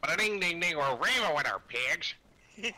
But a ding ding ding, we're raving with our pigs.